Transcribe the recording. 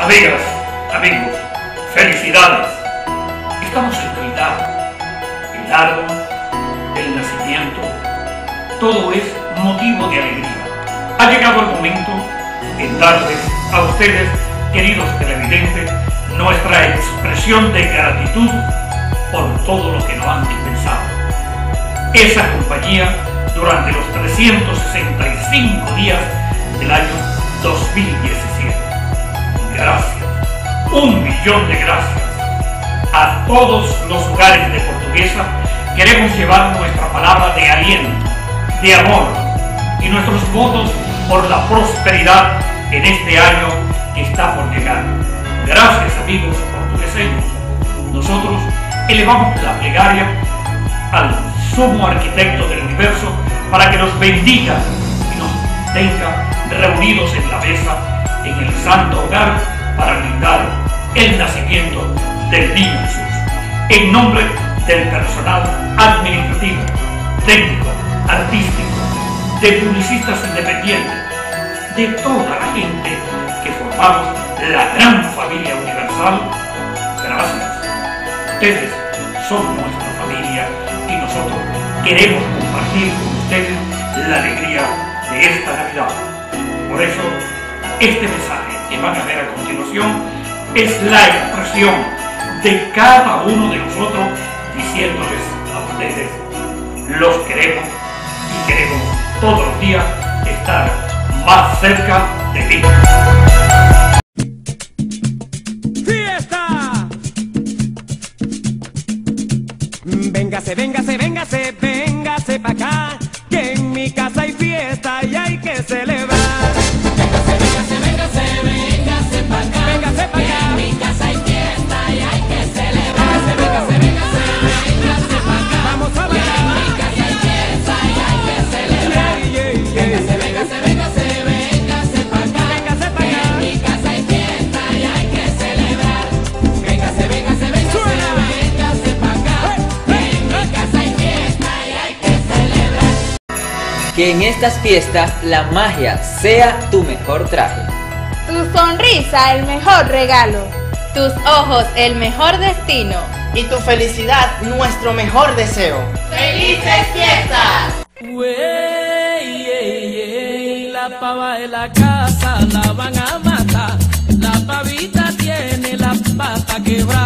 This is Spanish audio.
Amigas, amigos, felicidades. Estamos en Navidad. El árbol, el nacimiento, todo es motivo de alegría. Ha llegado el momento de darles a ustedes, queridos televidentes, nuestra expresión de gratitud por todo lo que nos han dispensado. Esa compañía durante los 365 días del año 2017. Un millón de gracias. A todos los hogares de Portuguesa queremos llevar nuestra palabra de aliento, de amor y nuestros votos por la prosperidad en este año que está por llegar. Gracias amigos portugueseños. Nosotros elevamos la plegaria al sumo arquitecto del universo para que nos bendiga y nos tenga reunidos en la mesa en el santo hogar para brindar el nacimiento del niño Jesús. En nombre del personal administrativo, técnico, artístico, de publicistas independientes, de toda la gente que formamos la gran familia universal, gracias. Ustedes son nuestra familia y nosotros queremos compartir con ustedes la alegría de esta Navidad. Por eso, este mensaje que van a ver a continuación es la expresión de cada uno de nosotros diciéndoles a ustedes, los queremos y queremos todos los días estar más cerca de ti. ¡Fiesta! Véngase, véngase, véngase, véngase pa' acá, Que en estas fiestas la magia sea tu mejor traje. Tu sonrisa el mejor regalo. Tus ojos el mejor destino. Y tu felicidad nuestro mejor deseo. ¡Felices fiestas! Ué, ye, ye, la pava de la casa la van a matar. La pavita tiene la pata quebrada.